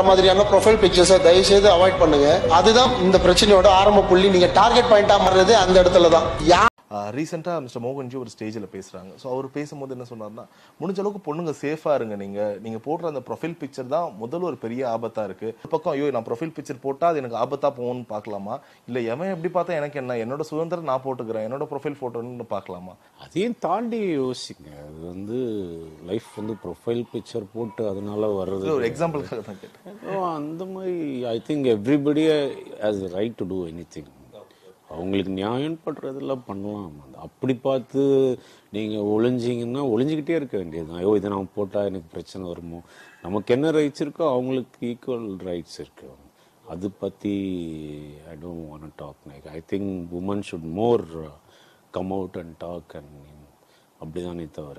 இருக்கிற மாதிரியான ப்ரொஃபைல் பிக்சர்ஸை தயவு செய்து அவாய்ட் பண்ணுங்க. அதுதான் இந்த பிரச்சனையோட ஆரம்ப புள்ளி. நீங்க டார்கெட் பாயிண்டா மாறுறது அந்த இடத்துல தான் ரீசெண்டாக மிஸ்டர் மோகன்ஜி ஒரு ஸ்டேஜில் பேசுகிறாங்க ஸோ அவர் பேசும்போது என்ன சொன்னார்னா முடிஞ்ச அளவுக்கு பொண்ணுங்க சேஃபாக இருங்க நீங்கள் நீங்கள் போடுற அந்த ப்ரொஃபைல் பிக்சர் தான் முதல்ல ஒரு பெரிய ஆபத்தாக இருக்குது ஒரு பக்கம் ஐயோ நான் ப்ரொஃபைல் பிக்சர் போட்டால் அது எனக்கு ஆபத்தாக போகும்னு பார்க்கலாமா? இல்லை எவன் எப்படி பார்த்தா எனக்கு என்ன? என்னோட சுதந்திரம் நான் போட்டுக்கிறேன். என்னோட ப்ரொஃபைல் ஃபோட்டோன்னு பார்க்கலாமா? அதையும் தாண்டி யோசிங்க. அது வந்து லைஃப் வந்து ப்ரொஃபைல் பிக்சர் போட்டு அதனால வர்றது ஒரு எக்ஸாம்பிளுக்காக தான் கேட்டேன். அந்த மாதிரி I think everybody has right to do anything அவங்களுக்கு நியாயம் பண்ணுறதெல்லாம் பண்ணலாம். அப்படி பார்த்து நீங்கள் ஒளிஞ்சிங்கன்னா ஒளிஞ்சிக்கிட்டே இருக்க வேண்டியது ஐயோ இதை நான் போட்டால் எனக்கு பிரச்சனை வருமோ? நமக்கு என்ன ரைட்ஸ் இருக்கோ அவங்களுக்கு ஈக்குவல் ரைட்ஸ் இருக்கு. அது பற்றி I don't want talk Nike I think women should more come out and talk and அப்படிதானே தவிர.